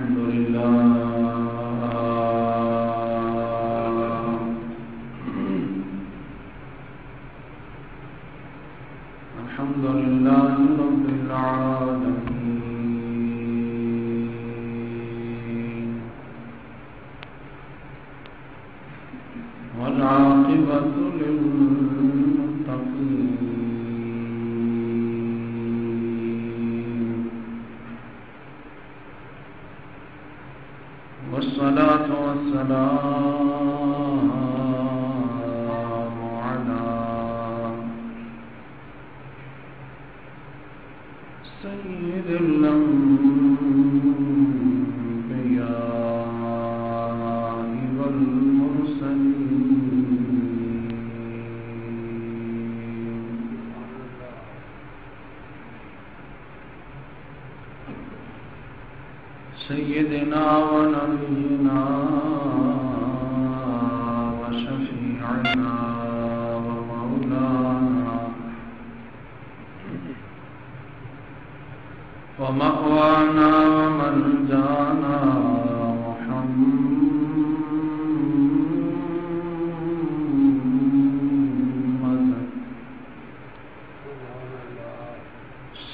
الحمد لله.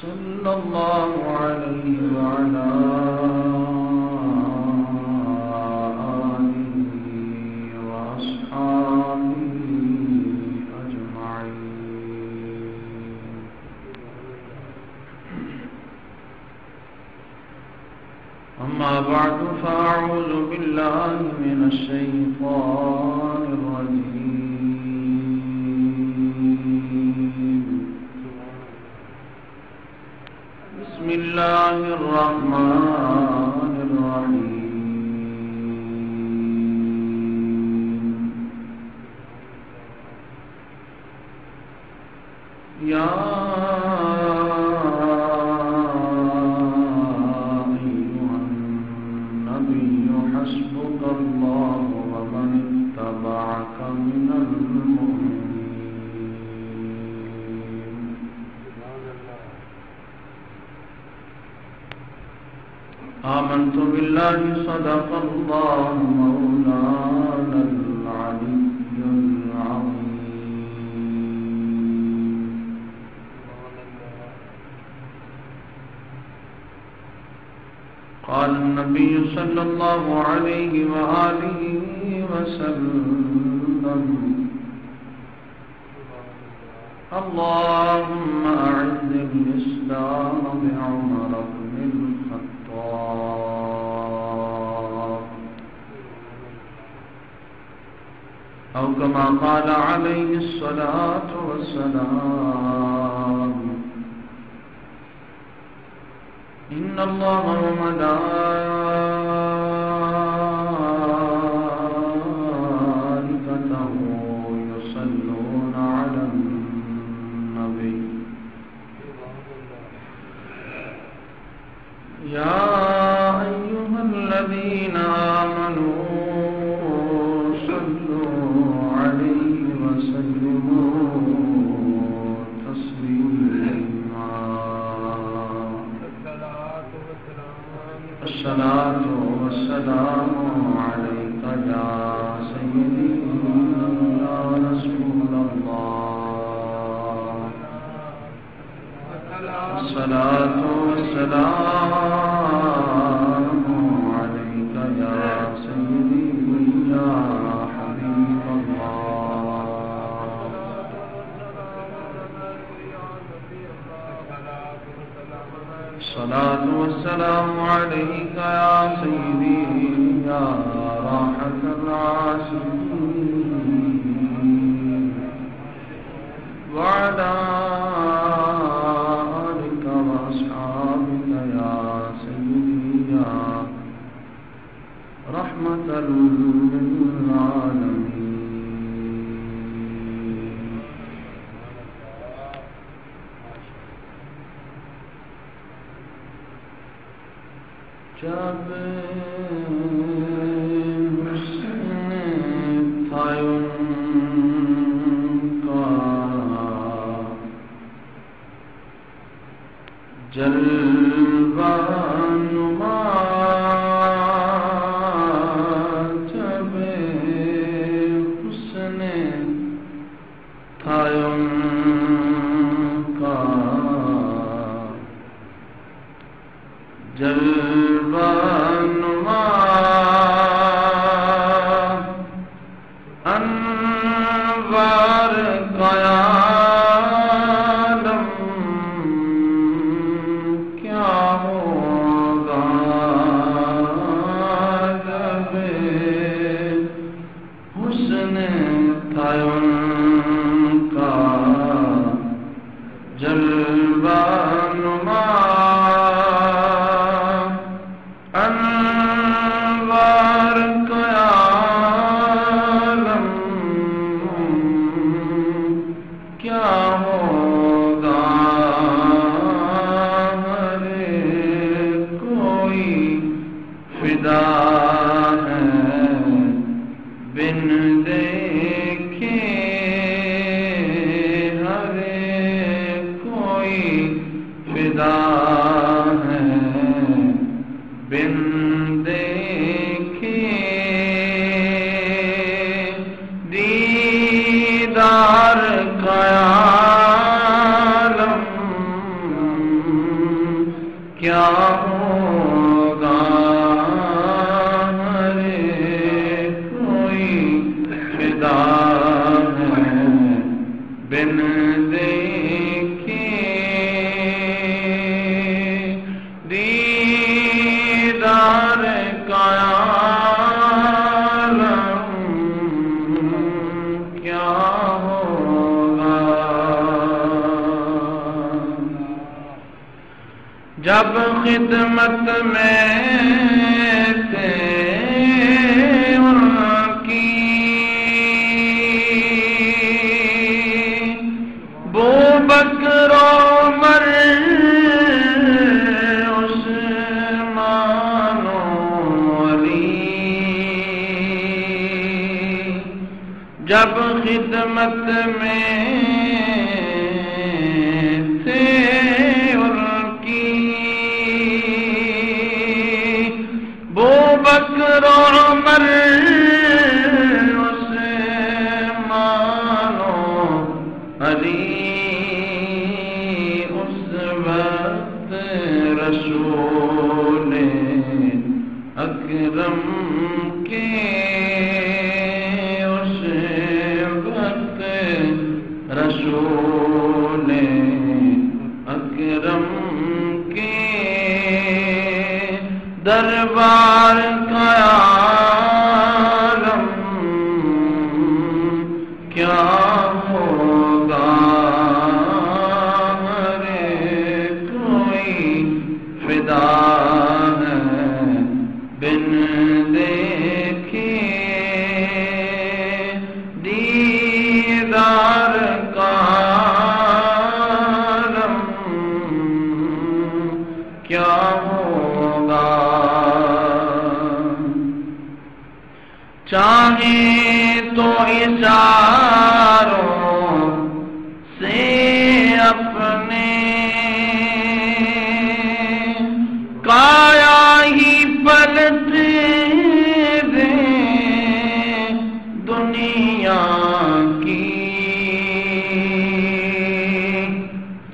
صلى الله عليه وعلى أما بعد فأعوذ بالله من الشيطان الرحمن اللهم أعز الإسلام بعمر بن الخطاب. أو كما قال عليه الصلاة والسلام، إن الله وملائكته يا سيدي يا راحة العاشقين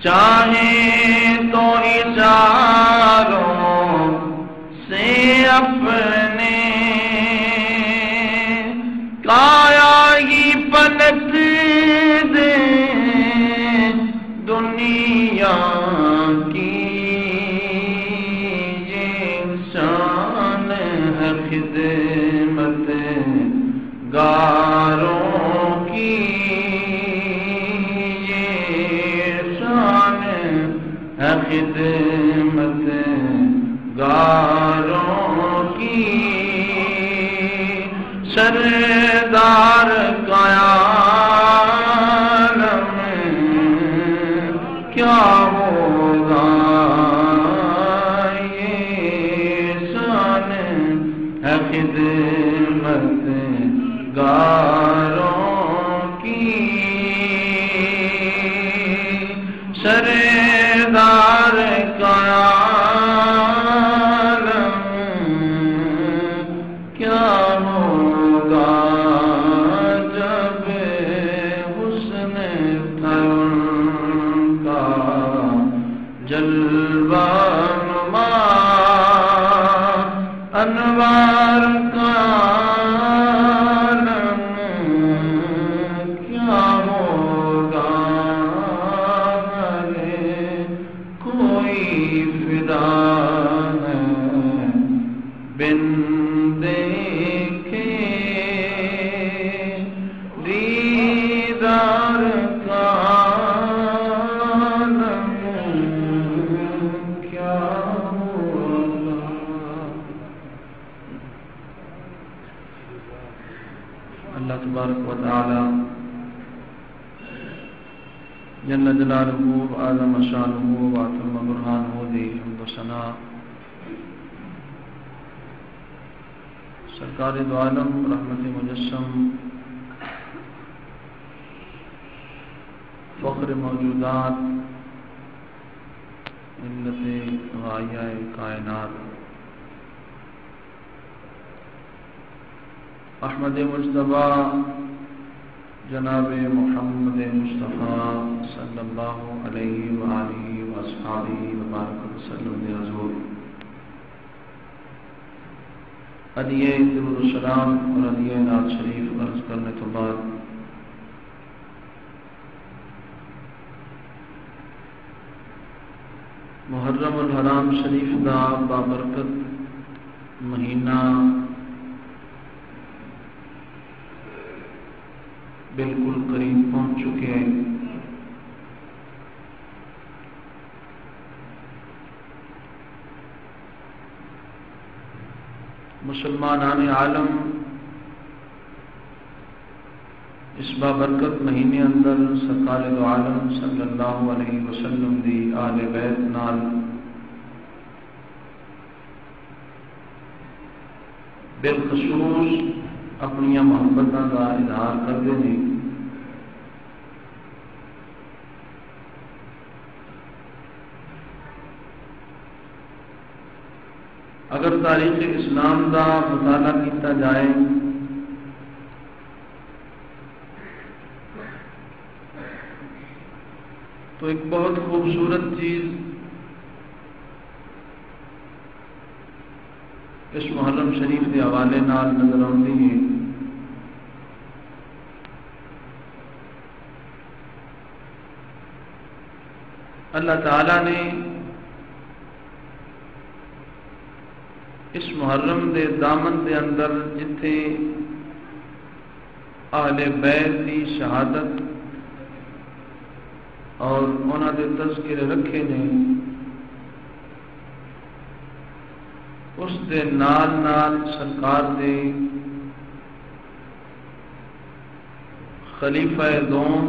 چاہے تو اشاروں سے اپنے سردار عالم رحمت مجسم. فخر موجودات علت غایہ کائنات احمد مصطفیٰ جناب محمد مصطفیٰ صلی اللہ علیہ وآلہ وآصحابہ وبارک وسلم حضور علیہ درود السلام اور علیہ ناز شریف عرض کرنے تو بعد محرم الحرام شریف دا بابرکت مہینہ بالکل قریب پہنچ چکے ہیں۔ مسلمان عالم، اس بابرکت مہینے اندر سرکار دو عالم صلی اللہ علیہ وسلم دی آل بیت نال بالخصوص اپنی محبتوں کا اظہار کرتے ہیں۔ اگر تاریخ اسلام کا مطالعہ کیتا جائے، تو ایک بہت خوبصورت چیز اس محرم شریف کے حوالے نال نظر آتی ہے۔ اللہ تعالی نے اس محرم دے دامن دے اندر جتھے اہل بیت کی شہادت اور انہوں نے تذکرے رکھے نے، اس دے نال نال سرکار دے خلیفہ دوم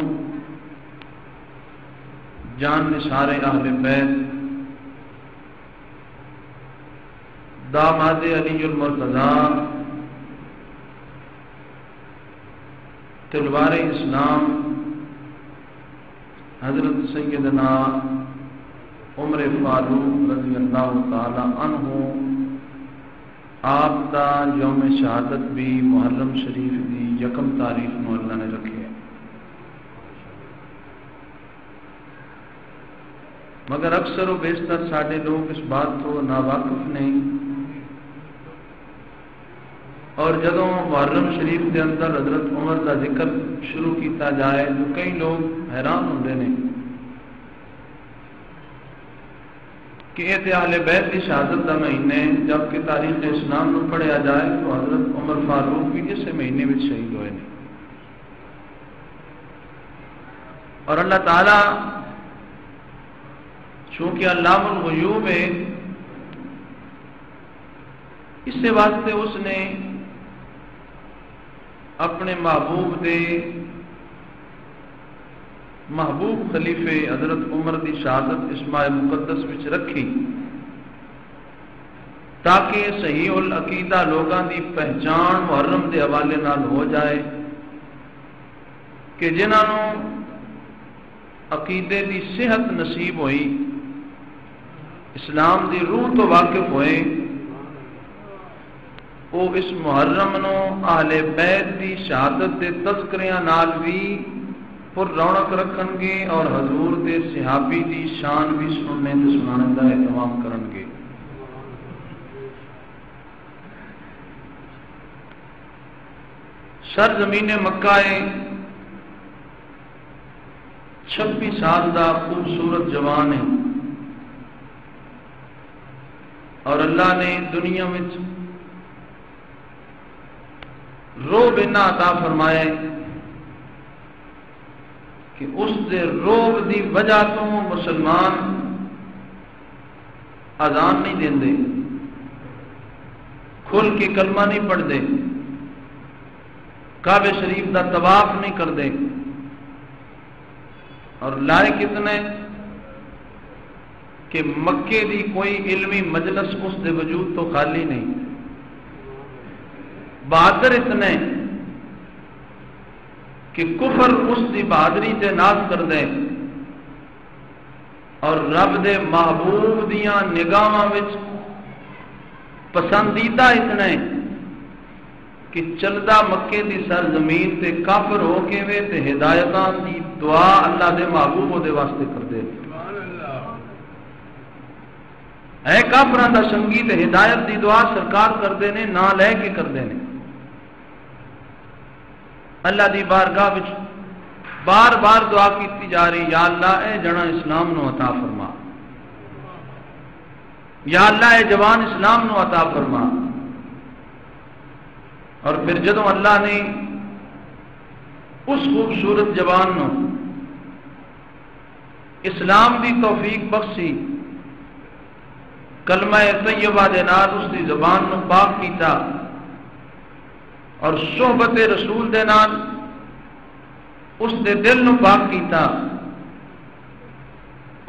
جان نثارے اہل بیت داماد علی المرتضی تلوار اسلام حضرت سیدنا عمر فاروق رضی اللہ تعالی عنہ، آپ دا یوم شہادت بھی محرم شریف دی یکم تاریخ نو اللہ نے رکھے مگر اکثر و بیشتر سارے لوگ اس بات کو ناواقف نہیں اور جدوں محرم شریف کے اندر حضرت عمر کا ذکر شروع کیتا جائے تو کئی لوگ حیران ہوتے ہیں کہ یہ اہل بیت کی شہادت کا مہینے جبکہ تاریخ اسلام نو پڑھیا جائے تو حضرت عمر فاروق بھی اسی مہینے میں شہید ہوئے ہیں اور اللہ تعالی چونکہ علام الغیوب ہے، اس سے واسطے اس نے اپنے محبوب دے محبوب خلیفے حضرت عمر دی شہادت اسماء مقدس وچ رکھی تاکہ صحیح العقیدہ لوگوں دی پہچان محرم دے حوالے نال ہو جائے کہ جنہوں عقیدے دی صحت نصیب ہوئی اسلام دی روح تو واقف ہوئے وہ اس محرم نو اہل بیت دی شہادت دے تذکریاں نال بھی پر رونق رکھن گے اور حضور دے صحابی دی شان بھی سننے تے سنانے دا اہتمام کرن گے۔ سر زمین مکہ ہے۔ چھبی سال دا خوبصورت جوان ہے۔ اور اللہ نے دنیا میں روب اینا عطا فرمائے کہ اس دے روب دی وجہ تو مسلمان آزان نہیں دیں دے، کھل کے کلمہ نہیں پڑھ دے کعبے شریف دا طواف نہیں کرتے اور لائے کتنے کہ مکے دی کوئی علمی مجلس اس دے وجود تو خالی نہیں۔ بہادر اتنے کہ کفر اس دی بہادری سے ناز کر دے اور رب دے محبوب دیا نگاہ پسندیدہ اتنے کہ چلتا مکے دی سر زمین تے کافر ہو کے وے تے ہدایتاں دی دعا اللہ دے محبوب دے واسطے کر دے۔ اے کافران دا سنگی تے ہدایت دی دعا سرکار کرتے ہیں نہ لے کے کرتے ہیں اللہ دی بارگاہ وچ بار بار دعا کیتی جا رہی یا اللہ، اے جنا اسلام نو عطا فرما۔ یا اللہ، اے جوان اسلام نو عطا فرما۔ اور پھر جدو اللہ نے اس خوبصورت جوان نو اسلام دی توفیق بخشی، کلمہ طیبہ دے نال اس دی زبان نو پاک کیتا اور صحبت رسول دے نال اس دے دل نو پاک کیتا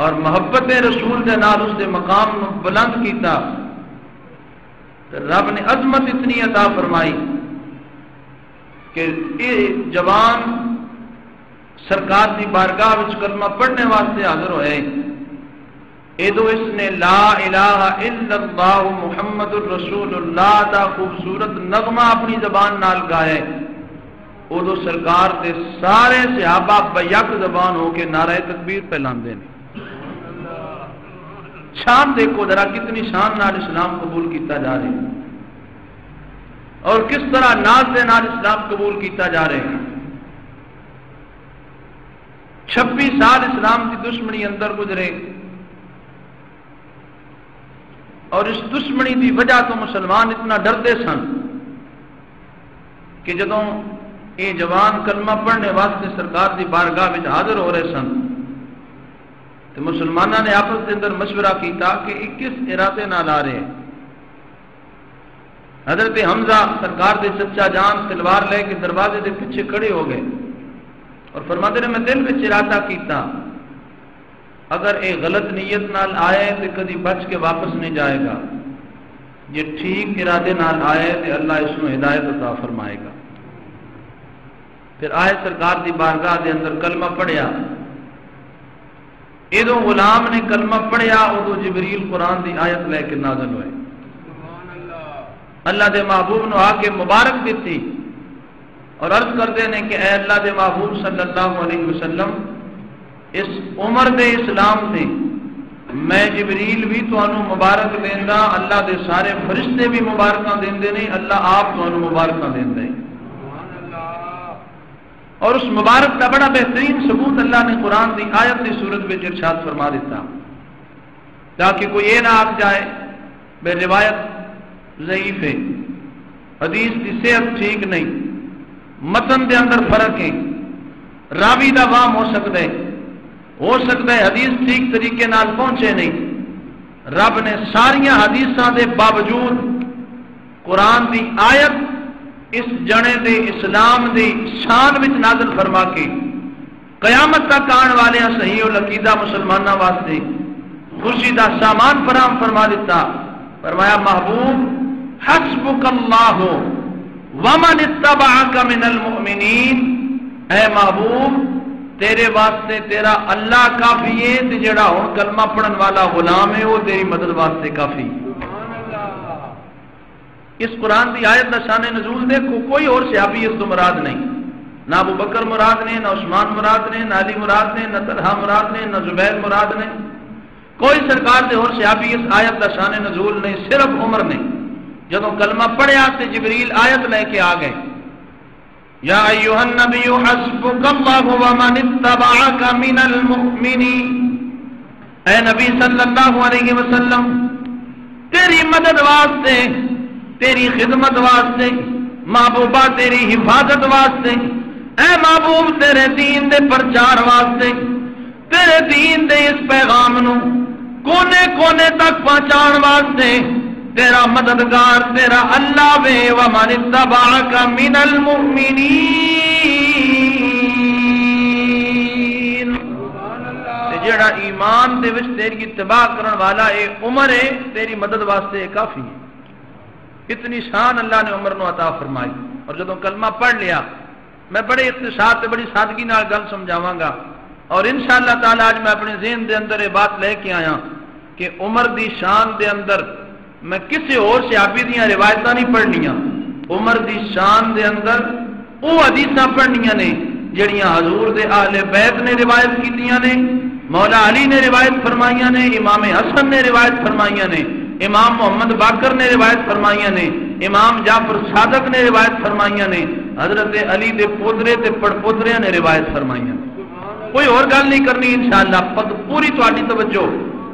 اور محبت رسول دے نال اس دے مقام نو بلند کیتا رب نے عظمت اتنی عطا فرمائی کہ یہ جوان سرکار کی بارگاہ کلمہ پڑھنے واسطے حاضر ہوئے۔ ادو اس نے لا الہ الا اللہ محمد الرسول اللہ دا خوبصورت نغمہ اپنی زبان نال گائے ادو سرکار دے سارے صحابہ بیک زبان ہو کے نعرہ تکبیر پہلاندے نے شان دیکھو ذرا کتنی شان نال اسلام قبول کیتا جا رہے ہیں اور کس طرح ناز دے نال اسلام قبول کیتا جا رہے ہیں؟ چھبی سال اسلام کی دشمنی اندر گزرے۔ اور اس دشمنی دی وجہ تو مسلمان اتنا ڈرتے سن کہ جدو یہ جوان کلمہ پڑھنے واسطے سرکار دی بارگاہ میں حاضر ہو رہے سن، تو مسلمانوں نے آپس کے اندر مشورہ کیتا کہ یہ کس ارادے نہ لا رہے ہیں؟ حضرت حمزہ سرکار دے سچا جان تلوار لے کے دروازے دے پیچھے کھڑے ہو گئے اور فرماتے نے میں دل میں ارادہ کیتا اگر یہ غلط نیت نال آئے تو کدی بچ کے واپس نہیں جائے گا۔ یہ ٹھیک ارادے نال آئے تو اللہ اس کو ہدایت عطا فرمائے گا۔ پھر آئے سرکار دی بارگاہ دے اندر کلمہ پڑھیا۔ ادو غلام نے کلمہ پڑھیا ادو جبریل قرآن دی آیت لے کے نازل ہوئے۔ اللہ دے محبوب نو آ کے مبارک دیتی اور عرض کرتے ہیں کہ اے اللہ دے محبوب صلی اللہ علیہ وسلم اس عمر دے اسلام سے میں جبریل بھی تو مبارک دینا اللہ دے سارے فرشتے بھی مبارکہ دیں نہیں اللہ آپ تو مبارکہ دیں اور اس مبارک کا بڑا بہترین ثبوت اللہ نے قرآن کی آیت کی صورت میں ارشاد فرما دیتا۔ تاکہ کوئی یہ نہ آ جائے، بے روایت ضعیف ہے۔ حدیث کی صحت ٹھیک نہیں۔ متن دے اندر فرق ہے۔ راوی دا وام ہو سکتا ہے۔ ہو سکتا ہے حدیث ٹھیک طریقے نال پہنچے نہیں۔ رب نے ساریا حدیث دے باوجود قرآن دی آیت اس جنے دے اسلام دی شان وچ نازل فرما کے قیامت تک آن والے صحیح العقیدہ مسلمانوں واسطے خوشی دا سامان فراہم فرما دیتا فرمایا، محبوب، حسبک اللہ ومن اتبعک من المؤمنین. اے محبوب تیرے واسطے تیرا اللہ کافی ہے تے جڑا ہن کلمہ پڑھن والا غلام ہے وہ تیری مدد واسطے کافی اس قرآن کی آیت کا شان نزول دیکھو، کوئی اور سیابی اس تو مراد نہیں۔ نہ ابو بکر مراد نے، نہ عثمان مراد نے، نہ علی مراد نے، نہ طلحہ مراد نے، نہ زبیر مراد نے۔ کوئی سرکار سے اور سیابی اس آیت کا شان نزول نہیں، صرف عمر نے۔ جب کلمہ پڑھیا تے جبریل آیت لے کے آ گئے۔ یا ایوہ النبی حسبک اللہ ومن اتبعک من المؤمنین اے نبی صلی اللہ علیہ وسلم، تیری مدد واسطے، تیری خدمت واسطے، محبوبہ تیری حفاظت واسطے، اے محبوب تیرے دین دے پرچار واسطے، تیرے دین دے اس پیغام نو کونے کونے تک پہنچان واسطے تیرا مددگار، تیرا اللہ وے، ومن اتبعک من المؤمنین۔ جڑا ایمان دے وچ تیری اتباع کرن والا اے عمر ہے تیری مدد واسطے کافی ہے۔ اتنی شان اللہ نے عمر نو عطا فرمائی۔ اور جدوں کلمہ پڑھ لیا، میں بڑے اقتصاد تے بڑی سادگی نال گل سمجھاواں گا۔ اور انشاءاللہ تعالی آج میں اپنے ذہن دے اندر یہ بات لے کے آیا کہ عمر دی شان دے اندر میں کسی اور صحابی دیا روایت نہیں پڑھنیا عمر دی شان دے اندر وہ حدیث پڑھنیا نے جڑیاں حضور دے اہل بیت نے روایت کیتیاں نے، مولا علی نے روایت فرمائیاں نے، امام حسن نے روایت فرمائیاں نے، امام محمد باقر نے روایت فرمائیاں نے، امام جعفر صادق نے روایت فرمائیاں نے، حضرت علی دے پوترے تے پڑ پوترے نے روایت فرمائیاں۔ کوئی اور گل نہیں کرنی انشاءاللہ پت پوری تواڈی توجہ۔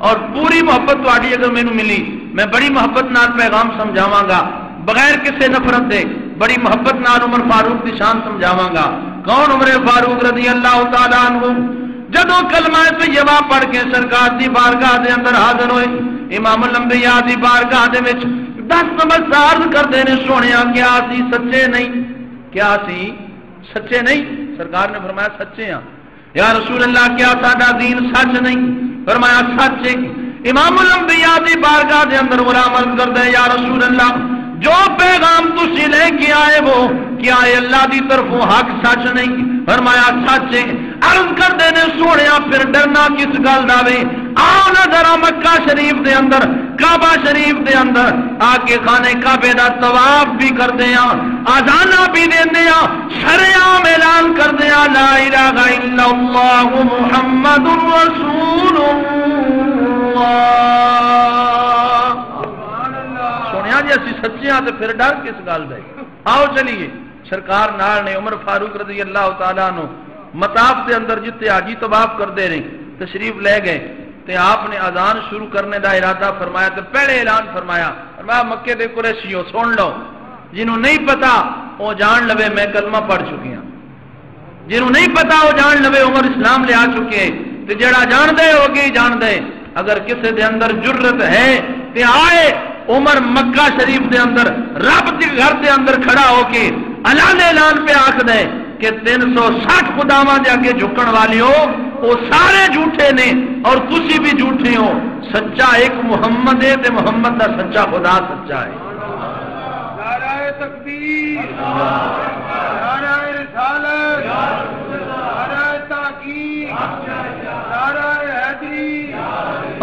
اور پوری محبت تواڈی اگر مینوں ملی، میں بڑی محبت نال پیغام سمجھاواں گا۔ بغیر کسی نفرت دے بڑی محبت نال عمر فاروق کی شان سمجھاواں گا۔ کون عمر فاروق رضی اللہ تعالی عنہ؟ جدو کلمہ طیبہ پڑھ کے سرکار دی بارگاہ دے اندر حاضر ہوئے، امام الانبیاء دی بارگاہ دے وچ دس نمبر عرض کردے نے سونیا کیا سی سچے نہیں، کیا سی سچے نہیں؟ سرکار نے فرمایا سچے ہاں۔ یا رسول اللہ، کیا ساڈا دین سچ نہیں؟ فرمایا، سچ ہے۔ امام الانبیاء دی بارگاہ دے اندر غلام عرض کردے یا رسول اللہ، جو پیغام تسی لے کے آئے وہ کیا اے اللہ دی طرفوں حق سچ نہیں؟ فرمایا، سچ ہے۔ عرض کر دے نے سونیا پھر ڈرنا کس گل دا وے؟ آؤ نہ ذرا مکہ شریف دے اندر کعبہ شریف دے اندر آ کے خانے کعبے دا طواف بھی کر دے ہاں اذاناں بھی دیندے ہاں شریعام اعلان کر دے لا الہ الا اللہ، محمد رسول اللہ۔ سنیا جی اسی سچے ہاں تے پھر ڈر کس گل دے؟ آؤ چلیے، سرکار نال نے عمر فاروق رضی اللہ تعالیٰ نو مطاف دے اندر جتے آجی طواف کر دے رہے تشریف لے گئے۔ تے آپ نے اذان شروع کرنے دا ارادہ فرمایا تے پہلے اعلان فرمایا۔ فرمایا، مکے دے قریشیوں، سن لو۔ جنہوں نہیں پتا، وہ جان لوے، میں کلمہ پڑھ چکی ہوں جنہوں نہیں پتا، وہ جان لوے، عمر اسلام لے آ چکے تے جڑا جان دے ہو گئی جان دے اگر کسی دے اندر جرت ہے، تے آئے، عمر مکہ شریف دے اندر، رب کے گھر دے اندر کھڑا ہو کے اعلان اعلان پہ آخ دے کہ تین سو سٹھ خداوا دے اگے جھکن والی ہو وہ سارے جھوٹے نے اور تسی بھی جھوٹے ہو۔ سچا ایک محمد ہے تے محمد دا سچا خدا سچا ہے۔ نعرہ تکبیر نعرہ رسالت نعرہ حیدری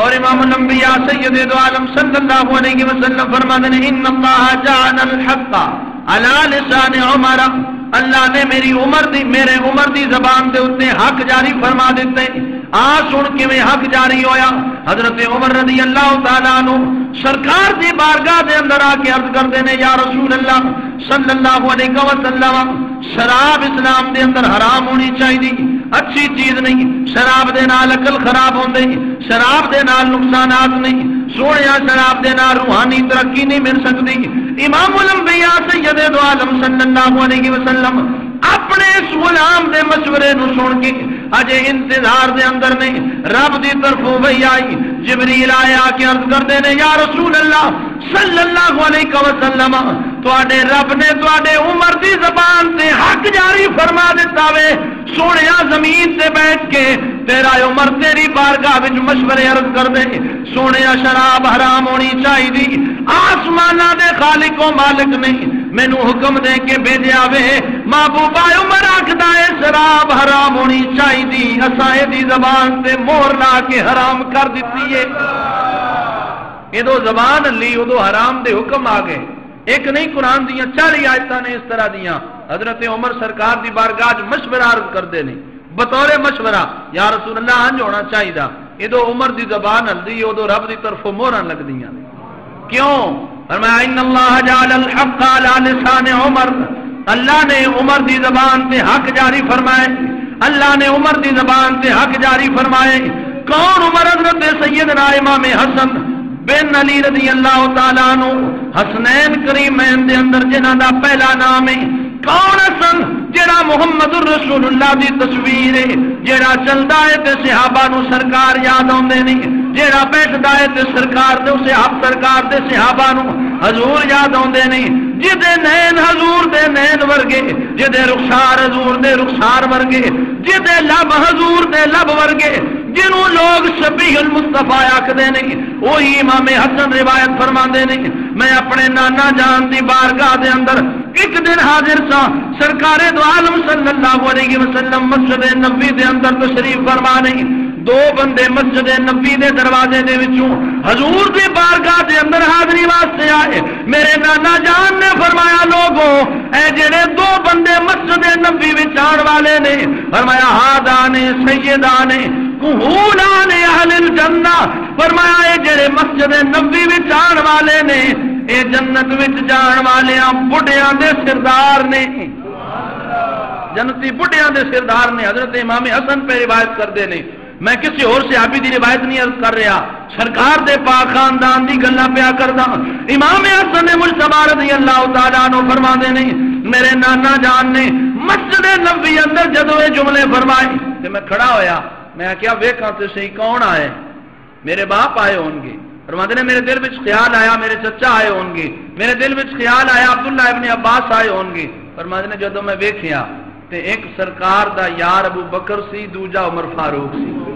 اور امام الانبیاء سید دو عالم صلی اللہ علیہ وسلم فرماتے ہیں ان اللہ جعل الحق علی لسان عمر اللہ نے میری عمر دی میرے عمر دی زبان دے اتنے حق جاری فرما دیتے آ سن کے میں حق جاری ہویا؟ حضرت عمر رضی اللہ تعالیٰ عنہ سرکار دی بارگاہ دے اندر آ کے عرض کر دینے یا رسول اللہ صلی اللہ علیہ وسلم، شراب اسلام دے اندر حرام ہونی چاہیے۔ اچھی چیز نہیں، شراب دے نال عقل خراب ہوندے، شراب دے نال نقصانات نہیں۔ سونے شراب دے نال روحانی ترقی نہیں مل سکتی۔ امام الانبیاء سید دو عالم صلی اللہ علیہ وسلم اپنے اس غلام دے مشورے نو سن کے اجے انتظار دے اندر نہیں رب دی طرفوں وہی آئی، جبریل آیا کے عرض کردے نے، یا رسول اللہ صلی اللہ علیہ وسلم، تواڈے رب نے تواڈے عمر دی زبان تے حق جاری فرما دیتا وے سونیا زمین تے بیٹھ کے تیرا عمر تیری بارگاہ وچ مشورے عرض کر دے سونیا شراب حرام ہونی چاہیے آسمانہ دے خالق و مالک نہیں۔ مینو حکم دے کے بھیجا وے۔ محبوبہ عمر آخدا ہے، شراب حرام ہونی چاہیے اساں دی زبان تے مہر لا کے حرام کر دیتی ہے۔ ادو زبان لی ادو حرام دے حکم آ گئے۔ ایک نہیں، قرآن دیا چالی آیت نے اس طرح دیا حضرت عمر سرکار دی بارگاہ مشورہ عرض کرتے ہیں بطور مشورہ، یا رسول اللہ ہنج ہونا چاہیے ادو عمر دی زبان ہلدی ادو رب دی طرف موہر لگ دیا کیوں؟ فرمایا، ان اللہ جعل الحق على لسان عمر. اللہ نے عمر دی زبان تے حق جاری فرمائے۔ اللہ نے عمر دی زبان تے حق جاری فرمائے۔ کون عمر حضرت سیدنا امام حسن بن علی رضی اللہ تعالیٰ عنہ، حسنین کریمین دے اندر جنہ دا پہلا نام ہے؟ کون حسن جڑا محمد الرسول اللہ دی تصویر ہے، جڑا چلدا ہے تے صحابہ نو سرکار یاد اوندے نہیں جیڑا بیٹھتا ہے تے سرکار دے، اسے آپ سرکار دے، صحابہ نو حضور یاد آتے نہیں۔ جدے نین حضور دے نین ورگے، جدے رخسار حضور دے رخسار ورگے، جدے لب حضور دے لب ورگے جنہوں لوگ شبیح المصطفیٰ آکھدے نہیں وہی امام حسن روایت فرما دے نہیں۔ میں اپنے نانا جان دی بارگاہ دے اندر ایک دن حاضر سا سرکار دو عالم صلی اللہ علیہ وسلم مسجد نبی دے اندر تشریف فرما نہیں۔ دو بندے مسجد نبی دے دروازے دے وچوں حضور دی بارگاہ دے اندر حاضری واسطے آئے۔ میرے نانا جان نے فرمایا لوگوں اے جڑے دو بندے مسجد نبی وچ آن والے نے، فرمایا ہادانے سیدانے کہولان اہل الجنہ۔ فرمایا، اے جڑے مسجد نبی وچ آن والے نے، اے جنت وچ جان والیاں بڑھیاں دے سردار نے۔ جنتی بڑھیاں دے سردار نے، حضرت امام حسن پہ روایت کر دے میں کسی اور سے آبی دی روایت نہیں عرض کر رہا۔ سرکار دے پاک خاندان دی گلا پیا کردا۔ امام حسن نے رضی اللہ تعالیٰ عنہ فرما دے نہیں میرے نانا جان نے مسجد نبی اندر جدو یہ جملے فرمائے کہ میں کھڑا ہویا۔ میں کیا ویکھاں تے صحیح کون آئے؟ میرے باپ آئے ہون گے۔ فرماتے نے، میرے دل وچ خیال آیا، میرے چچا آئے ہون گے۔ میرے دل وچ خیال آیا، عبداللہ ابن عباس آئے ہون گے۔ فرماتے نے، جدو میں ویکھیا، تے ایک سرکار دا یار ابو بکر سی، دوجا عمر فاروق سی۔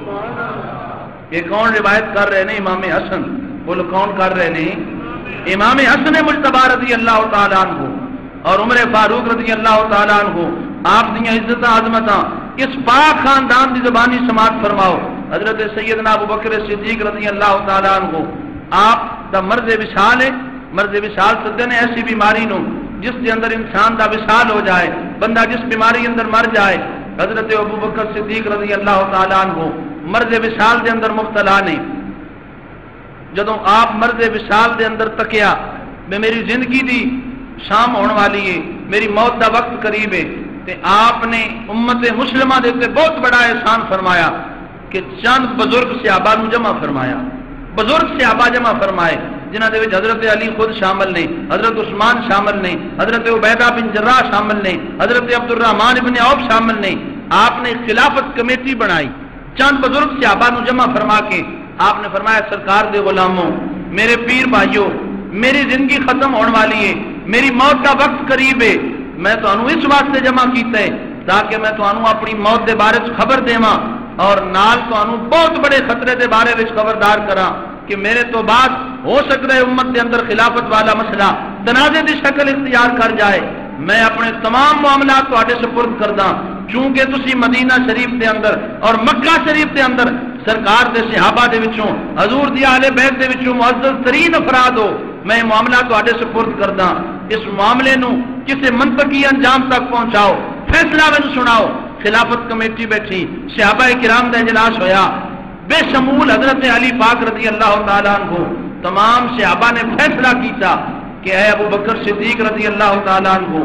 یہ کون روایت کر رہے ہیں؟ امام حسن۔ بول کون کر رہے ہیں؟ امام حسن مجتبہ رضی اللہ تعالیٰ عنہ۔ اور عمر فاروق رضی اللہ تعالیٰ عنہ۔ آپ دیا عزت عظمت ہاں۔ اس پاک خاندان دی زبانی سماعت فرماؤ۔ حضرت سیدنا ابو بکر صدیق رضی اللہ تعالیٰ عنہ۔ آپ دا مرض وشال ہے مرض وشال سدے نے ایسی بیماری نو۔ جس کے اندر انسان دا وصال ہو جائے۔ بندہ جس بیماری اندر مر جائے۔ حضرت ابو بکر صدیق رضی اللہ تعالیٰ عنہ۔ مرض وصال دے اندر مبتلا نے جدوں آپ مرض وصال دے اندر تکیا، میں میری زندگی دی شام ہونے والی ہے، میری موت دا وقت قریب ہے، تے آپ نے امت مسلمہ دے تے بہت بڑا احسان فرمایا کہ چند بزرگ صحابہ نو جمع فرمایا۔ بزرگ صحابہ جمع فرمائے جنہ دے وچ حضرت علی خود شامل نے حضرت عثمان شامل نے حضرت عبیدہ بن جراح شامل نے حضرت عبد الرحمن ابن عوف شامل نے آپ نے خلافت کمیٹی بنائی۔ چند بزرگ صحابہ نو جمع فرما کے آپ نے فرمایا، سرکار دے غلاموں، میرے پیر بھائیوں، میری زندگی ختم ہونے والی ہے، میری موت کا وقت قریب ہے، میں تو اس واسطے جمع کیتا ہے تاکہ میں تو اپنی موت دے بارے خبر دیواں اور نال تو بہت بڑے خطرے دے بارے وچ خبردار کراں کہ میرے تو بعد ہو سکتا ہے امت دے اندر خلافت والا مسئلہ تنازع دی شکل اختیار کر جائے۔ میں اپنے تمام معاملات تے سپرد کردا چونکہ تسی مدینہ شریف دے اندر اور مکہ شریف دے اندر سرکار دے صحابہ دے وچوں، حضور دی اہل بیت دے وچوں معزز ترین افراد ہو، میں معاملہ تے سپرد کردا اس معاملے نو کسی منطقی انجام تک پہنچاؤ، فیصلہ میں سناؤ۔ خلافت کمیٹی بیٹھی، صحابہ کرام دا اجلاس ہویا۔ بے شمول حضرت علی پاک رضی اللہ تعالیٰ عنہ، تمام صحابہ نے فیصلہ کیتا کہ اے ابو بکر صدیق رضی اللہ تعالیٰ عنہ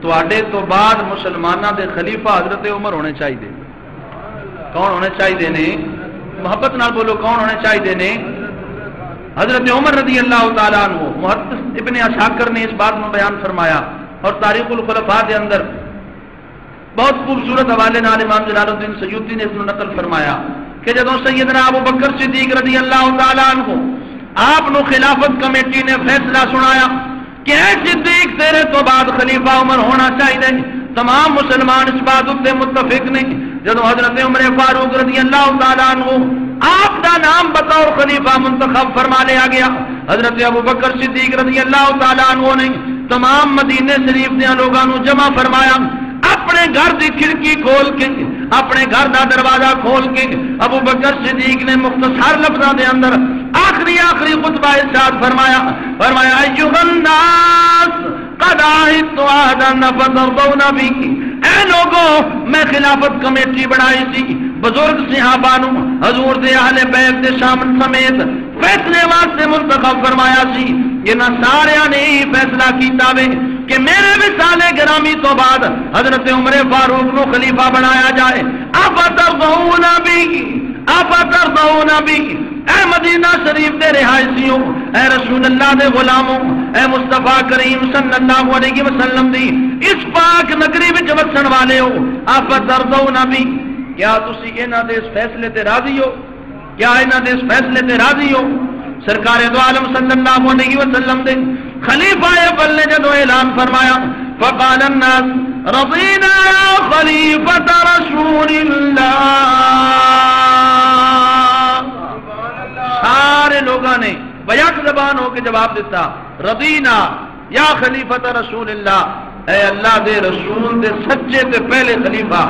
تو تو بعد مسلمانہ دے خلیفہ حضرت عمر ہونے چاہیے کون ہونے چاہیے نے؟ محبت نال بولو، کون ہونے چاہیے نے؟ حضرت عمر رضی اللہ تعالیٰ عنہ، محدث ابن اشاکر نے اس بات میں بیان فرمایا اور تاریخ الخلفاء دے اندر بہت خوبصورت حوالے نال امام جلال الدین سیوطی نے اس میں نقل فرمایا کہ جدو سیدنا ابو بکر صدیق رضی اللہ تعالیٰ عنہ آپ خلافت کمیٹی نے فیصلہ سنایا کہ اے صدیق تیرے تو بعد خلیفہ عمر ہونا چاہیے؟ تمام مسلمان اس بات اتنے متفق نہیں جدو حضرت عمر فاروق رضی اللہ تعالیٰ عنہ آپ کا نام بطور خلیفہ منتخب فرما لیا گیا، حضرت ابو بکر صدیق رضی اللہ تعالیٰ عنہ نے تمام مدینے شریف دیا لوگوں جمع فرمایا، اپنے گھر کی کھڑکی کھول کے، اپنے گھر کا دروازہ کھول کے ابو بکر صدیق نے مختصر لفظوں کے اندر آخری آخری خطبہ ارشاد فرمایا فرمایا ایوہ الناس، قد آہد تو آدھا نفذر دو نبی اے لوگوں میں خلافت کمیٹی بڑھائی تھی، بزرگ صحابہ نو حضور دے اہل بیت دے شامل سمیت، فیصلے واسطے منتخب فرمایا سی یہ نہ سارے نے فیصلہ کیتا وے کہ میرے وصال گرامی تو بعد حضرت عمر فاروق نو خلیفہ بنایا جائے۔ آپ ترضون بھی آپ ترضون بھی اے مدینہ شریف دے رہائشیوں، اے رسول اللہ دے غلاموں، اے مصطفیٰ کریم صلی اللہ علیہ وسلم دی، اس پاک نگری وچ وسن والے ہو، آپ ترضون بھی۔ کیا تسی انہاں دے اس فیصلے تے راضی ہو؟ کیا انہوں نے اس فیصلے تے راضی ہو؟ سرکار دو عالم صلی اللہ علیہ وسلم دے خلیفہ اول نے جدو اعلان فرمایا، فقال الناس، رضینا یا رسول اللہ۔ سارے لوگوں نے بیک زبان ہو کے جواب دیتا رضینا، یا خلیفۃ رسول اللہ، اے اللہ دے رسول دے سچے تے پہلے خلیفہ،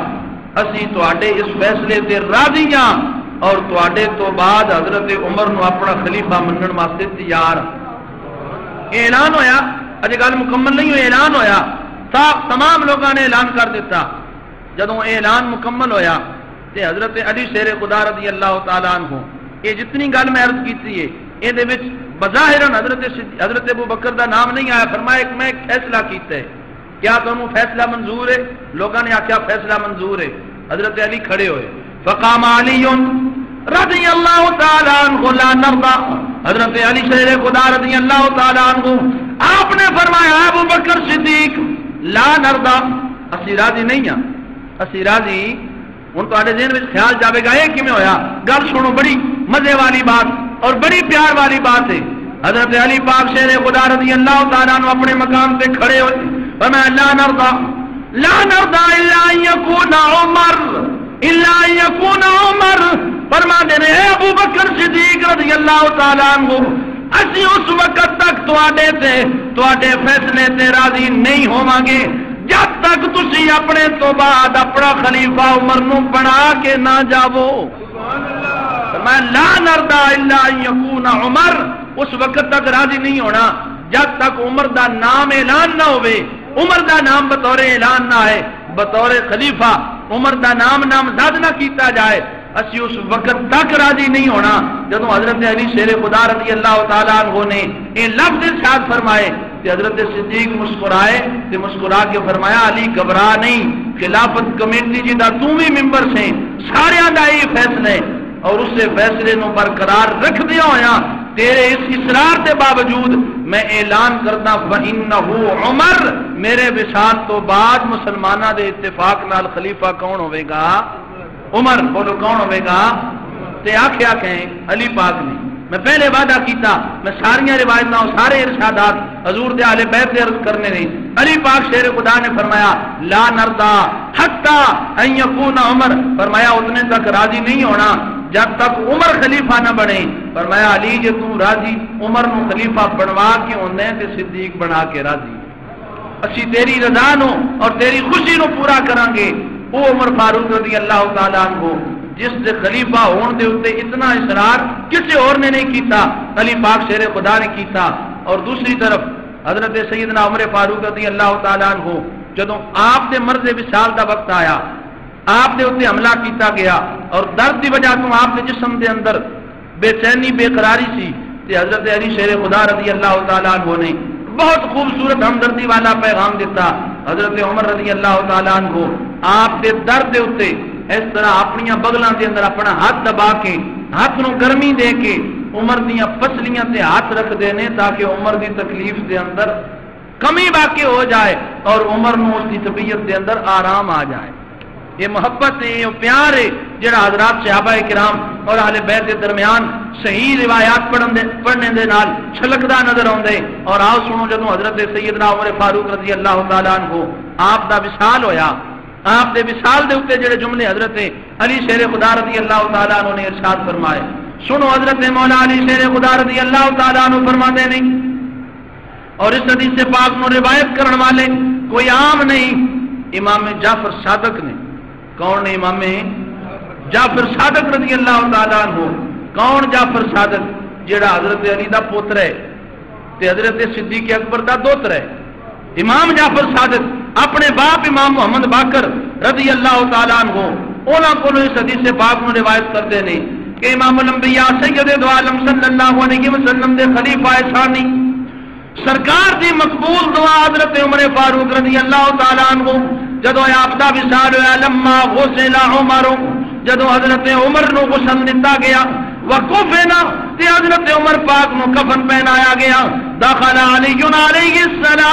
اسی تواڈے اس فیصلے تے راضی ہاں۔ اور تواڈے تو بعد حضرت عمر نو اپنا خلیفہ منن واسطے تیار۔ اعلان ہویا، اج گل مکمل نہیں ہوئی، اعلان ہویا۔ صاحب تمام لوگوں نے اعلان کر دیتا جدوں اعلان مکمل ہویا، تے حضرت علی شیر خدا رضی اللہ تعالی عنہ یہ جتنی گل میں عرض کیتی ہے اے بظاہر حضرت حضرت ابو بکر دا نام نہیں آیا، فرمایا کہ میں ایک فیصلہ کیتا ہے۔ کیا تمہیں فیصلہ منظور ہے؟ لوگوں نے آخیا فیصلہ منظور ہے۔ حضرت علی کھڑے ہوئے۔ فقام علی رضی اللہ تعالی عنہ لا نرضى۔ حضرت علی شیر خدا رضی اللہ تعالی عنہ۔ آپ نے فرمایا ابو بکر صدیق، لا نرضى۔ اسی راضی نہیں ہاں۔ اسی راضی ہوں تے ذہن میں خیال جاوے گا یہ کیویں ہویا؟ گل سنو بڑی۔ مزے والی بات اور بڑی پیار والی بات ہے۔ حضرت علی پاک شیر خدا رضی اللہ تعالیٰ عنہ اپنے مقام پہ کھڑے ہوئے۔ فرمایا، لا نرضى لا نرضى الا ان يكون عمر، الا ان يكون عمر۔ فرما دے رہے ہیں ابو بکر صدیق رضی اللہ تعالیٰ عنہ، اسی اس وقت تک تواڈے تے، تواڈے فیصلے تے راضی نہیں ہوواں گے جب تک تسی اپنے تو بعد اپنا خلیفہ عمر نو بنا کے نہ جاؤ سبحان اللہ میں لا نردا الا ان يكون عمر، اس وقت تک راضی نہیں ہونا۔ جب تک عمر دا نام اعلان نہ ہوئے، عمر دا نام بطور اعلان نہ ہے بطور خلیفہ، عمر دا نام نامزد نہ کیتا جائے، اسی اس وقت تک راضی نہیں ہونا۔ جدو حضرت علی شیر خدا رضی اللہ تعالیٰ عنہ نے یہ لفظ ارشاد فرمائے کہ حضرت صدیق مسکرائے، تے مسکرا کے فرمایا، علی گھبرا نہیں، خلافت کمیٹی جی دا تو بھی ممبر سے سارے دا یہ فیصلے اور اس سے فیصلے نو برقرار رکھ دیا ہویا، تیرے اس اصرار کے باوجود میں اعلان کرتا فَإِنَّهُ عمر، میرے وصال تو بعد مسلمانہ دے اتفاق نال خلیفہ کون ہوئے گا؟ عمر، بولو کون ہوئے گا؟ تے آخیا کہیں علی پاک نے۔ میں پہلے وعدہ کیتا، میں ساری روایت سارے ارشادات حضور دے آلے بیت دے عرض کرنے نہیں۔ علی پاک شیر خدا نے فرمایا، لا نردا حتی ان یکون عمر۔ فرمایا، اتنے تک راضی نہیں ہونا۔ جب تک عمر خلیفہ نہ بنے، فرمایا، علی، جے تو راضی، عمر نو خلیفہ بنوا کے ہوندے تے صدیق بنا کے راضی۔ اسی تیری رضا نو اور تیری خوشی نو پورا کران گے۔ وہ عمر فاروق رضی اللہ تعالی عنہ، جس دے خلیفہ ہون دے اوتے اتنا اصرار کسی اور نے نہیں کیتا، علی پاک شیر خدا نے کیتا۔ اور دوسری طرف، حضرت سیدنا عمر فاروق رضی اللہ تعالی عنہ، جدوں آپ دے مرض وصال دا وقت آیا آپ دے اوتے حملہ کیتا گیا اور درد دی وجہ تو آپ دے جسم دے اندر بے چینی، بے قراری سی تے حضرت علی شیر خدا رضی اللہ تعالی عنہ نے بہت خوبصورت ہمدردی والا پیغام دیتا۔ حضرت عمر رضی اللہ تعالی عنہ، آپ دے درد دے اوتے اس طرح اپنی بغلوں کے اندر اپنا ہاتھ دبا کے، ہاتھ نو گرمی دے کے عمر دیا پسلیاں تے ہاتھ رکھ دینے تاکہ عمر دی تکلیف دے اندر کمی واقع ہو جائے اور عمر نو اس کی طبیعت دے اندر آرام آ جائے۔ یہ محبت ہے، یہ پیار ہے، جڑا حضرات صحابہ کرام اور اہل بیت کے درمیان صحیح روایات پڑھن دے پڑھنے دے نال چھلکدا نظر آوندے۔ اور آؤ سنو، جدوں حضرت سیدنا عمر فاروق رضی اللہ تعالی عنہ آپ دا وصال ہویا، آپ دے وصال دے اوپر جڑے جملے حضرت علی شیر خدا رضی اللہ تعالیٰ عنہ نے ارشاد فرمائے۔ سنو، حضرت مولا علی شیر خدا رضی اللہ تعالیٰ عنہ فرما دے نہیں اور اس حدیث پاک نو روایت کرنے والے کوئی عام نہیں، امام جعفر صادق نے کون امام جعفر صادق رضی اللہ تعالیٰ عنہ۔ کون جعفر صادق؟ جڑا حضرت علی دا پوتر ہے تے حضرت صدیق اکبر دا دوتر ہے۔ امام جعفر صادق، اپنے باپ امام محمد باکر رضی اللہ تعالیٰ عنہ۔ اونا کو اس حدیث سے باپ نے روایت کرتے نہیں کہ امام الانبیاء سید دو عالم صلی اللہ علیہ وسلم دے خلیفہ ثانی۔ سرکار دی مقبول دعا حضرت عمر فاروق رضی اللہ تعالیٰ عنہ۔ جدو آپ دا وصال ہویا، لما غسل عمر. جدو حضرت عمر نو غسل دتا گیا وقفنا تے حضرت عمر پاک نو کفن پہنایا گیا. دخل علی علیہ السلام.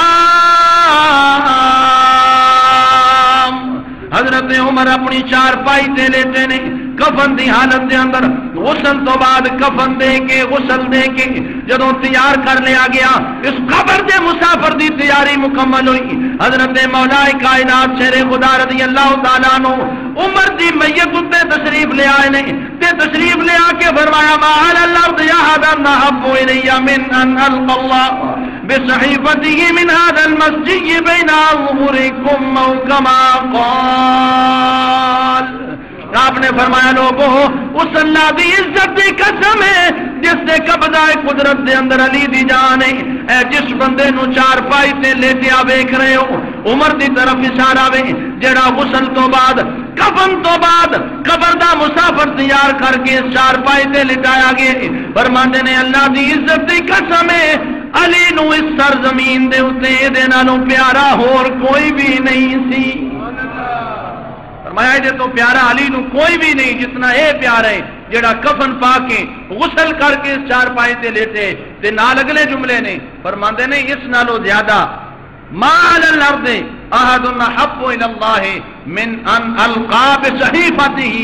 حضرت عمر اپنی چار پائی تے لیتے نہیں کفن دی حالت دے اندر غسل تو بعد کفن دے کے غسل دے کے جدوں تیار کر لیا گیا، اس قبر دے مسافر دی تیاری مکمل ہوئی۔ حضرت مولا کائنات شیر خدا رضی اللہ تعالیٰ عنہ عمر دی میت تے تشریف لے آئے نے تے تشریف لے آ کے فرمایا ما علی الارض یا حدا نحب الی من ان القى الله بصحيفته من هذا المسجد بين ظهوركم او كما قال. آپ نے فرمایا لوگو اس اللہ دی عزت دی قسم ہے، جس نے قبضہ قدرت دے اندر علی دی جان ہے۔ اے جس بندے نو چار پائی تے لیٹیا ویکھ رہے ہو، عمر دی طرف اشارہ وے، جڑا غسل تو بعد، کفن تو بعد، قبر دا مسافر تیار کر کے چار پائی تے لٹایا گیا فرماندے نے اللہ دی عزت دی قسم ہے، علی نو اس سرزمین دے اوتے دے نالوں پیارا ہور کوئی بھی نہیں سی۔ فرمایا جے تو پیارا علی نو کوئی بھی نہیں جتنا اے پیارا ہے، جڑا کفن پا کے غسل کر کے اس چار پائے تے لیتے تے نال اگلے جملے نے فرماندے نے، اس نالو زیادہ، مال الارض احد حب الى الله من ان القى بصحيفته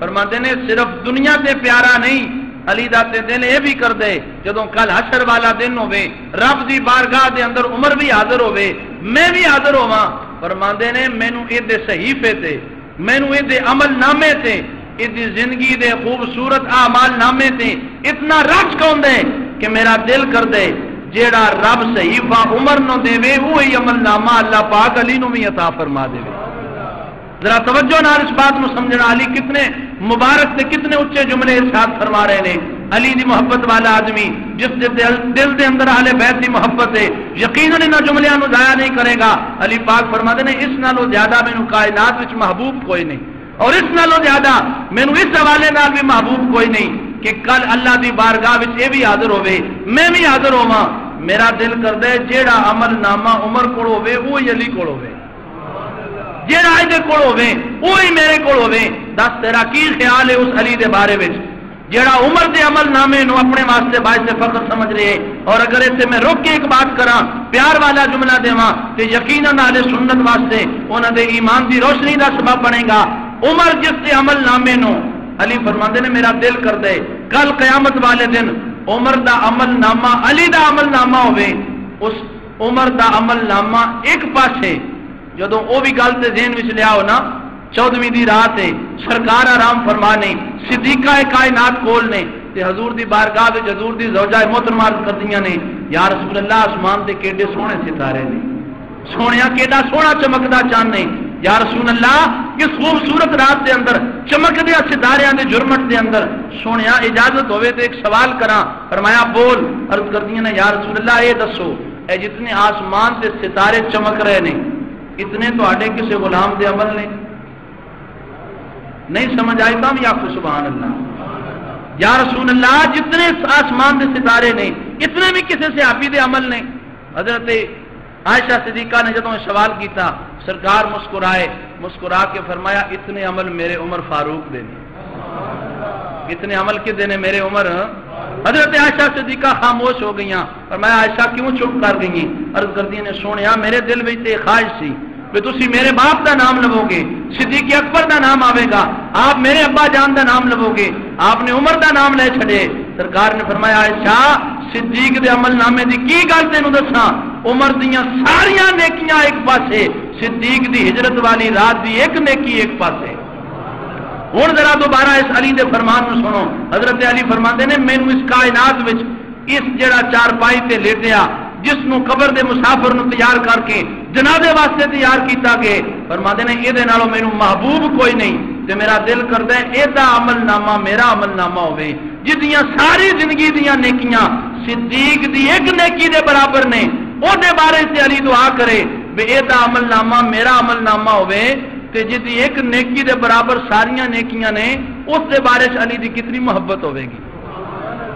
فرماندے نے، صرف دنیا تے پیارا نہیں، علی دا تے دل اے بھی کر دے، جدوں کل حشر والا دن ہوے رب دی بارگاہ دے اندر عمر بھی حاضر ہوے میں بھی حاضر ہوواں۔ فرماندے نے، مینوں اے دے صحیفے تے مینو یہ عمل نامے تے یہ زندگی دے خوبصورت اعمال نامے تے اتنا رچ کون دے کہ میرا دل کر دے، جیڑا رب صحیفہ عمر نو دے وے، وہی عمل نامہ اللہ پاک علی نو بھی عطا فرما دے وے۔ ذرا توجہ نال اس بات نو سمجھنا، علی کتنے مبارک تے کتنے اچھے جملے ارشاد فرما رہے ہیں علی دی محبت والا آدمی جس دے دل, دل دے اندر اہل بیت دی محبت ہے یقیناً انہاں جملیاں نو ضائع نہیں کرے گا۔ علی پاک فرما دے نے اس نالو زیادہ مینوں کائنات وچ محبوب کوئی نہیں۔ اور اس نالو زیادہ مینوں اس حوالے نال بھی محبوب کوئی نہیں کہ کل اللہ دی بارگاہ وچ اے بھی حاضر ہوے میں بھی حاضر ہوواں۔ میرا دل کردا ہے جیڑا عمل نامہ عمر کول ہوے وہی علی کول ہوے جیڑا اے کول ہوے وہی میرے کول ہوے دس تیرا کی خیال ہے اس علی دے بارے وچ؟ جیڑا عمر دے عمل نامے نو اپنے واسطے باعث فخر سمجھ رہے اور اگر اسے میں روک کے ایک بات کراں، پیار والا جملہ دیواں تے یقینا نالے سنت واسطے انہاں دے ایمان دی روشنی دا سبب بنے گا۔ عمر جس دے عمل نامے نو، علی فرماندے نے میرا دل کر دے۔ کل قیامت والے دن عمر دا عمل نامہ، علی دا عمل نامہ ہوے اس عمر دا عمل نامہ ایک پاسے۔ جدوں او بھی گل تے ذہن وچ لیا ہو نا چودویں دی رات ہے، سرکار آرام فرمانے، صدیقہ کائنات کول نے تے حضور دی بارگاہ وچ حضور دی زوجہ محترمہ عرض کردیاں نے۔ یا رسول اللہ، آسمان تے کیڈے سونے ستارے نے۔ سونیا کیڈا سونا چمکدا چاند نے۔ یا رسول اللہ، اس خوبصورت رات دے اندر چمکدے ستاریاں دے جرمٹ دے اندر سونیا اجازت ہوے تے ایک سوال کراں۔ فرمایا، بول۔ عرض کردیاں نے، یا رسول اللہ، اے دسو، اے جتنے آسمان تے ستارے چمک رہے نے، اتنے تو کسی غلام دے عمل نے؟ نہیں سمجھ آئی تو یا سبحان اللہ۔ یا رسول اللہ، جتنے آسمان دے ستارے نے، اتنے بھی کسی سے دے عمل نے۔ حضرت عائشہ صدیقہ نے جدوں سوال کیتا، سرکار مسکرائے، مسکرا کے فرمایا، اتنے عمل میرے عمر فاروق دے اتنے عمل کے دینے میرے عمر۔ حضرت عائشہ صدیقہ خاموش ہو گئی اور میں عائشہ کیوں چپ کر گئی عرض کر نے سونے میرے دل میں خواہش سی۔ کہ تسی میرے باپ دا نام لو گے صدیق اکبر دا نام آئے گا، آپ میرے ابا جان دا نام لو گے، آپ نے عمر دا نام لے چھڑے۔ سرکار نے فرمایا، عائشہ، صدیق دے عمل نامے دی کی گل تینوں دساں؟ عمر دیاں ساریاں نیکیاں ایک پاسے، صدیق دی ہجرت والی رات دی ایک نیکی ایک پاسے۔ ہوں ذرا دوبارہ اس علی دے فرمان نو سنو۔ حضرت علی فرماندے نے مینو اس کائنات اس جڑا چار پائی تے لیٹیا جس نو قبر دے مسافر نو تیار کر کے جنازے واسطے تیار کیتا گئے فرماندے نے اے دے مینوں محبوب کوئی نہیں تے میرا دل کردا ہے اے دا عمل نامہ میرا عمل نامہ ہوے جدیاں ساری زندگی دیاں نیکیاں، صدیق دی ایک نیکی دے برابر نے او بارے سے علی دعا کرے بے اے دا عمل نامہ میرا عمل نامہ ہوے تے جدی ایک نیکی دے برابر ساریاں نیکیاں نے، اس دے بارے سے علی دی کتنی محبت ہوے گی۔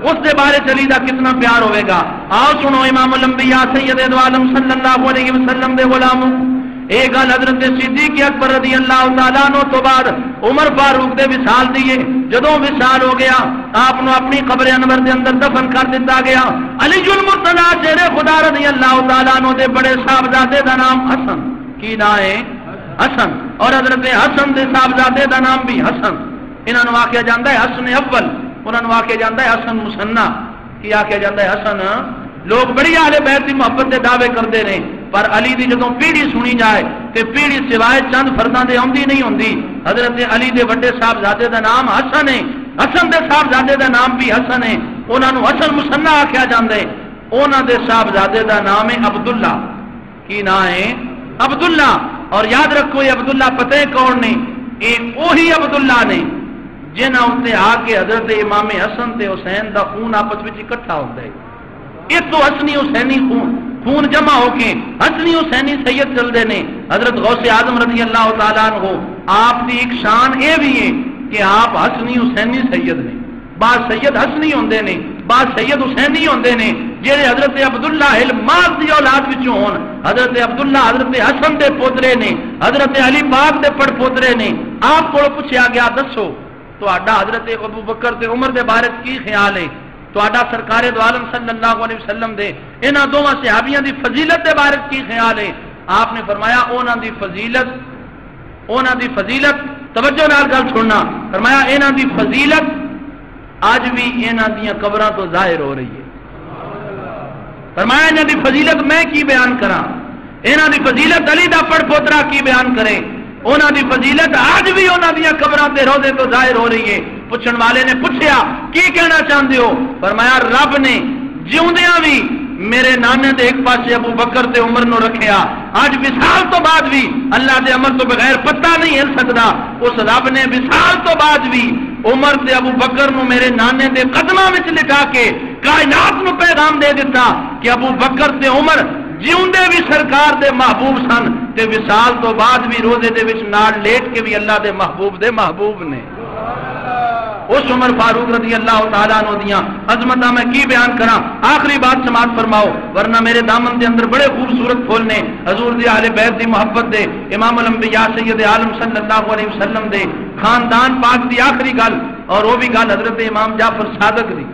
اس دے بارے چلی دا کتنا پیار ہوئے گا۔ آؤ سنو امام الانبیاء سید عالم صلی اللہ علیہ وسلم دے غلام۔ اے گل حضرت صدیق اکبر رضی اللہ تعالیٰ نو تو بعد عمر فاروق دے وصال دیے جدوں وصال ہو گیا، آپ نو اپنی قبر انور دے اندر دفن کر دیتا گیا۔ علی المرتضی شیر خدا رضی اللہ تعالیٰ نو دے بڑے صاحبزادے دا نام حسن۔ کی نا ہے؟ حسن۔ اور حضرت حسن دے صاحبزادے دا نام بھی حسن۔ انہوں نے آخیا جاتا ہے حسن اول۔ انہوں نے آخیا جاتا ہے حسن مسنا۔ کی آخیا جاتا ہے حسن؟ لوگ بڑی آلے بیت کی محبت کے دعوے کرتے ہیں پر علی دی جدو پیڑھی سنی جائے تو پیڑھی سوائے چند فرداں دے آمدی نہیں ہوندی۔ حضرت علی دے وڈے صاحبزادے دا نام حسن ہے۔ حسن دے صاحبزادے دا نام بھی حسن ہے۔ انہوں نے حسن مسنا آخیا جاتا ہے۔ انہوں دے صاحبزادے دا نام ہے عبداللہ۔ کی نام ہے؟ عبداللہ۔ اور یاد رکھو، یہ عبداللہ پتہ کون نے؟ یہ وہی عبداللہ نے۔ جنہ اتنے آ کے حضرت امام حسن تے حسین دا خون آپس میں اکٹھا ہوتا ہے یہ تو حسنی حسینی خون خون جمع ہو کے حسنی حسینی سید چلتے ہیں حضرت غوث اعظم رضی اللہ تعالیٰ عنہ، آپ کی ایک شان یہ بھی ہے کہ آپ حسنی حسینی سید نے۔ بعض سید حسنی ہوندے نے بعض سید حسینی ہوندے نے جہے حضرت عبداللہ علماز دی اولاد وچوں ہون۔ حضرت عبداللہ، حضرت حسن دے پوترے نے، حضرت علی پاک دے پڑ پوترے نے۔ آپ کو پوچھا گیا، دسو۔ تو حضرت ابو بکر تے عمر دے بارے کی خیال ہے؟ تو سرکار دو عالم صلی اللہ علیہ وسلم دے، انہاں دوواں صحابیاں دی فضیلت دے بارے کی خیال ہے؟ آپ نے فرمایا انہاں دی فضیلت، انہاں دی فضیلت، توجہ نال گل سننا۔ فرمایا انہاں دی فضیلت اج بھی انہاں دیاں قبراں تو ظاہر ہو رہی ہے۔ فرمایا انہاں دی فضیلت میں کی بیان کراں؟ انہاں دی فضیلت علی دا پڑ پوترا کی بیان کرے۔ انہاں دی فضیلت آج بھی انہاں دیاں قبراں تے روزے تو ظاہر ہو رہی ہے۔ پوچھن والے نے پوچھیا، کی کہنا چاہتے ہو؟ فرمایا، رب نے جیوندیاں بھی میرے نانے دے ایک پاسے ابو بکر تے عمر نو رکھیا۔ آج وصال تو بعد بھی اللہ دے امر تو بغیر پتہ نہیں ہل سکتا اس رب نے وصال تو بعد بھی عمر تے ابو بکر نو میرے نانے دے قدماں وچ لٹا کے کائنات نو پیغام دے دیتا کہ ابو بکر تے عمر جیوندے بھی سرکار دے محبوب سن۔ تے وصال تو بعد بھی روزے دے وچ نال لیٹ کے بھی اللہ دے محبوب دے محبوب نے۔ اس عمر فاروق رضی اللہ تعالیٰ عنہ دیاں عظمتہ میں کی بیان کراں؟ آخری بات سماعت فرماؤ، ورنہ میرے دامن دے اندر بڑے خوبصورت پھول نے حضور دی اہل بیت دی محبت دے، امام الانبیاء سید عالم صلی اللہ علیہ وسلم دے، خاندان پاک دی آخری گل، اور وہ بھی گل حضرت امام جعفر صادق دی۔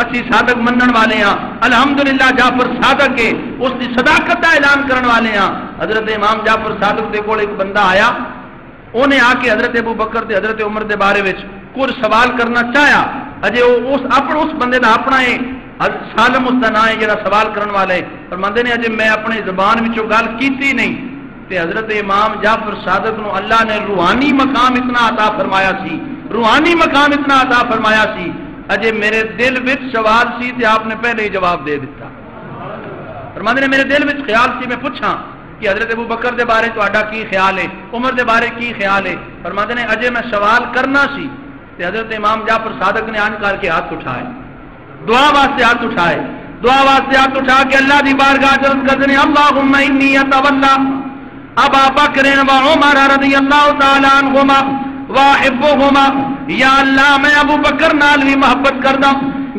اسی صادق منن والے ہاں۔ الحمدللہ جعفر صادق کے اس دی صداقت کا اعلان کرن والے ہاں۔ حضرت امام جعفر صادق دے کول ایک بندہ آیا۔ انہیں آ کے حضرت ابو بکر تے حضرت عمر دے بارے وچ کچھ سوال کرنا چاہیا۔ اجے اس اپنا اس بندے دا اپنا ہے۔ سالم اس کا نام ہے جڑا سوال کرن والا ہے۔ فرماندے نے اجے میں اپنی زبان وچوں گل کیتی نہیں۔ تے حضرت امام جعفر صادق نو اللہ نے روحانی مقام اتنا عطا فرمایا سی۔ روحانی مقام اتنا عطا فرمایا سی۔ اجے میرے دل وچ سوال سی تے آپ نے پہلے ہی جواب دے دیتا فرماندے نے میرے دل وچ خیال سی، میں پوچھاں کہ حضرت ابو بکر دے بارے تو کی خیال ہے؟ عمر دے بارے کی خیال ہے؟ فرماندے نے اجے میں سوال کرنا سی تے حضرت امام جعفر صادق نے آن کر کے ہاتھ اٹھائے۔ دعا واسطے ہاتھ اٹھائے۔ دعا واسطے ہاتھ اٹھا کے اللہ دی بارگاہ جلد کر دنے اللہم انی اتولا ابا بکر و عمر رضی اللہ تعالی عنہما واحبہما یا اللہ میں ابو بکر نال بھی محبت کردہ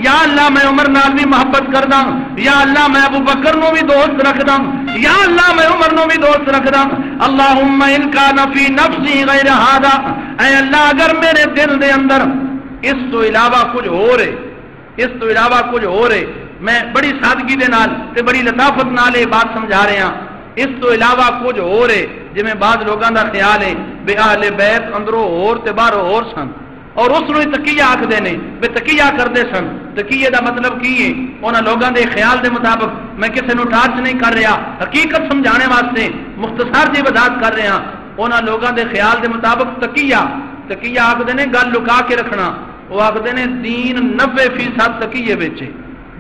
یا اللہ میں عمر نال بھی محبت کردہ یا اللہ میں ابو بکر نو بھی دوست رکھدا، یا اللہ میں عمر نو بھی دوست رکھدا۔ اللہم ان کا نفی نفسی غیر ہادا اے اللہ، اگر میرے دل دے اندر اس تو علاوہ کچھ ہو رہے اس تو علاوہ کچھ ہو رہے میں بڑی سادگی دے نال تے بڑی لطافت نال یہ بات سمجھا رہے ہیں اس تو علاوہ کچھ ہو رہے جی میں بعض لوگوں دا خیال ہے، بے اہل بیت اندروں اور تے باہروں اور سن۔ اور اس نو تکیہ آخر نے، بے تکیہ کرتے سن۔ تکیے دا مطلب کی ہے؟ انہاں لوگوں دے خیال دے مطابق میں کسی نو ٹارچ نہیں کر رہا۔ حقیقت سمجھانے واسطے مختصر جی وضاحت کر رہا ہاں۔ انہاں لوگوں دے خیال دے مطابق تکیہ تکیہ آخر نے گل لکا کے رکھنا۔ وہ آخر نے دین نبے فیصد تکیے بیچے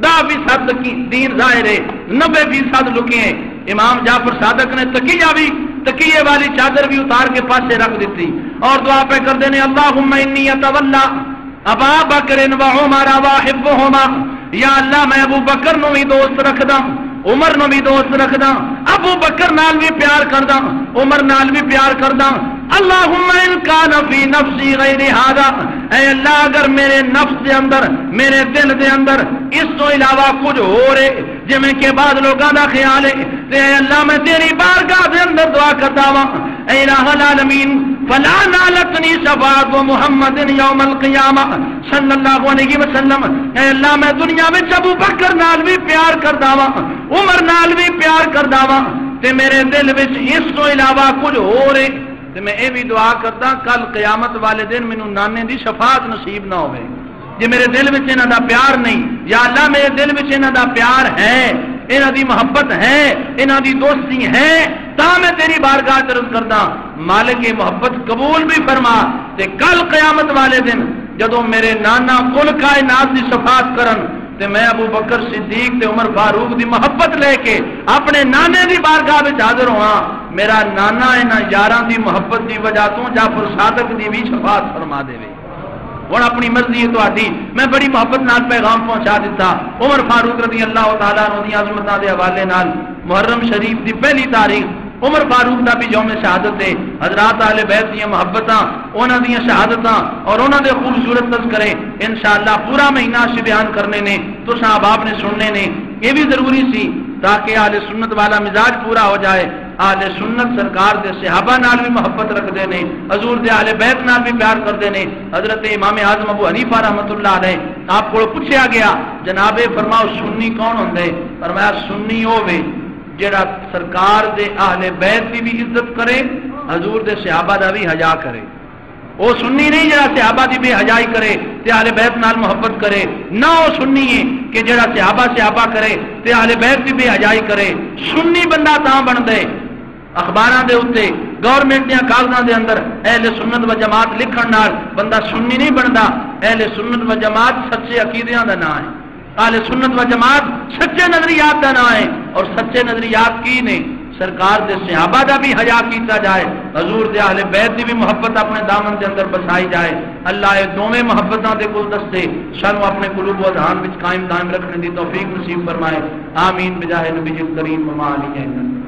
دہ فیصد دین ظاہر ہے نبے فیصد لکے ہیں۔ امام جعفر صادق نے تکیہ بھی تکیے والی چادر بھی اتار کے پاسے رکھ دیتی۔ اور دعا پہ کر دینے، اللہم انی اتولا، ابا بکر و عمر و واحبہما یا اللہ، میں ابو بکر نو بھی دوست رکھ دا عمر نو بھی دوست رکھ دا ابو بکر نال بھی پیار کر دا عمر نال بھی پیار کر دا اللہم ان کان فی نفسی غیر ہادا اے اللہ، اگر میرے نفس دے اندر، میرے دل دے اندر اس تو علاوہ کچھ ہو رہے جی میں کے بعد لوگوں دا خیال ہے اے اللہ میں تیری بارگاہ دے اندر دعا کرتا وا اے الہ العالمین، فلا نالتنی شفاعت و محمد یوم القیامہ صلی اللہ علیہ وسلم۔ اے اللہ میں دنیا میں ابو بکر نال بھی پیار کردا وا ہاں، عمر نال بھی پیار کردا وا ہاں۔ تے میرے دل وچ اس تو علاوہ کچھ ہو رہے تے میں یہ بھی دعا کرتا کل قیامت والے دن مینوں نانے دی شفاعت نصیب نہ ہوے جی میرے دل میں انہوں دا پیار نہیں، یا اللہ میرے دل میں انہوں دا پیار ہے انہوں دی محبت ہے انہوں دی دوستی ہے، تا میں تیری بارگاہ طرف کردا مالک محبت قبول بھی فرما، تے کل قیامت والے دن جدو میرے نانا کل کائنات دی صفات کرن، تے میں ابو بکر صدیق تے عمر فاروق دی محبت لے کے اپنے نانے دی بارگاہ وچ حاضر ہوا میرا نانا انہاں یاراں دی محبت دی وجہ تو جعفر صادق دی بھی شفاعت فرما دے وے۔ ہوں اپنی مرضی ہے تہاڈی میں بڑی محبت نال پیغام پہنچا دیتا۔ عمر فاروق رضی اللہ تعالی عنہ دی عظمتاں دے حوالے نال محرم شریف دی پہلی تاریخ عمر فاروق دا بھی یوم شہادت ہے۔ حضرات اہل بیت دی محبتاں، انہاں دی شہادتاں اور انہاں دے خوبصورت تذکرے انشاءاللہ پورا مہینہ سے بیان کرنے نے تو صاحب آپ نے سننے نے۔ یہ بھی ضروری سی تاکہ اہل سنت والا مزاج پورا ہو جائے۔ اہل سنت سرکار دے صحابہ نال بھی محبت رکھتے ہیں حضور دے اہل بیت نال بھی پیار کرتے ہیں حضرت امام اعظم ابو حنیفہ رحمۃ اللہ علیہ آپ کو پوچھا گیا، جناب فرماؤ سنی کون ہوندے فرمایا سنی ہوے جڑا سرکار دے اہل بیت کی بھی عزت کرے، حضور دے صحابہ دا بھی حیا کرے۔ وہ سنی نہیں جڑا صحابہ دی بے حجائی کرے، تے اہل بیت نال محبت کرے۔ نہ وہ سنی ہے کہ جڑا صحابہ صحابہ کرے، تے اہل بیت دی بے حجائی کرے۔ سنی بندہ تاں بن دے۔ اخباراں دے اوتے گورنمنٹ دے کاغذاں دے اندر اہل سنت و جماعت لکھن نال بندہ سنی نہیں بندا، اہل سنت و جماعت سچے عقیدیاں دا نام ہے۔ اہل سنت و جماعت سچے نظریات کا نام ہے۔ اور سچے نظریات کی نے؟ سرکار دے صحابہ دا بھی حیا کیتا جائے۔ حضور دے اہل بیت دی بھی محبت اپنے دامن دے اندر بسائی جائے۔ اللہ یہ دوویں محبتاں دے کل دستے، سانو اپنے قلوب و ذہان وچ قائم دائم رکھنے دی توفیق نصیب فرمائے۔ آمین، بجاہ نبی کریم و علی